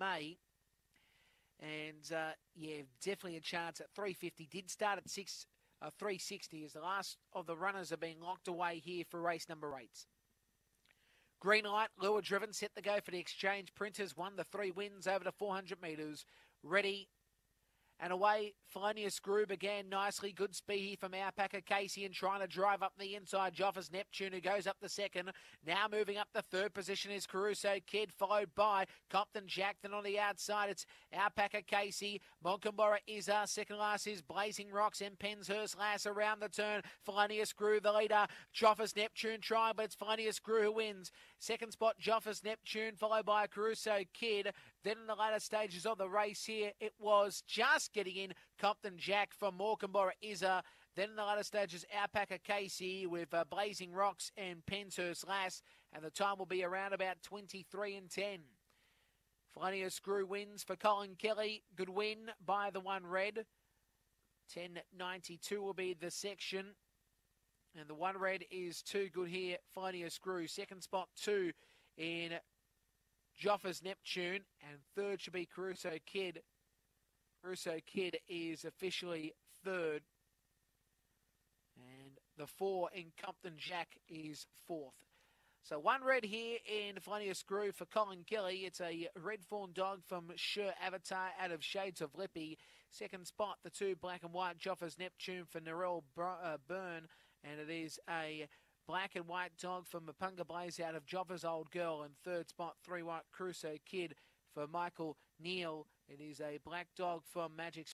May. And uh, yeah, definitely a chance at 350. Did start at six, uh, 360 as the last of the runners are being locked away here for race number eight. Green light, lure driven, set the go for the exchange. Printers won the three wins over the 400 metres. Ready and away, Felonious Grew began nicely. Good speed here from Alpaca Casey and trying to drive up the inside. Joffers Neptune, who goes up the second. Now moving up the third position is Caruso Kid, followed by Compton Jack. Then on the outside, it's Alpaca Casey. Moncombora is our second last is Blazing Rocks and Penshurst Lass around the turn. Felonious Grew, the leader. Joffers Neptune trying, but it's Felonious Grew who wins. Second spot, Joffers Neptune, followed by Caruso Kid. Then in the later stages of the race here, it was just getting in Compton Jack from Morecambe Izza. Then in the latter stages, Alpaca Casey with uh, Blazing Rocks and Penshurst Lass. And the time will be around about 23 and 10. Felonious Grew wins for Colin Kelly. Good win by the one red. 10.92 will be the section. And the one red is too good here. Felonious Grew. Second spot, two in Joffers Neptune. And third should be Caruso Kid. Russo Kid is officially third. And the four in Compton Jack is fourth. So one red here in Felonious Grew for Colin Kelly. It's a red fawn dog from Sure Avatar out of Shades of Lippy. Second spot, the two black and white Joffers Neptune for Narelle uh, Byrne. And it is a black and white dog from Mapunga Blaze out of Joffers Old Girl. And third spot, three white Caruso Kid for Michael Neal. It is a black dog from Magic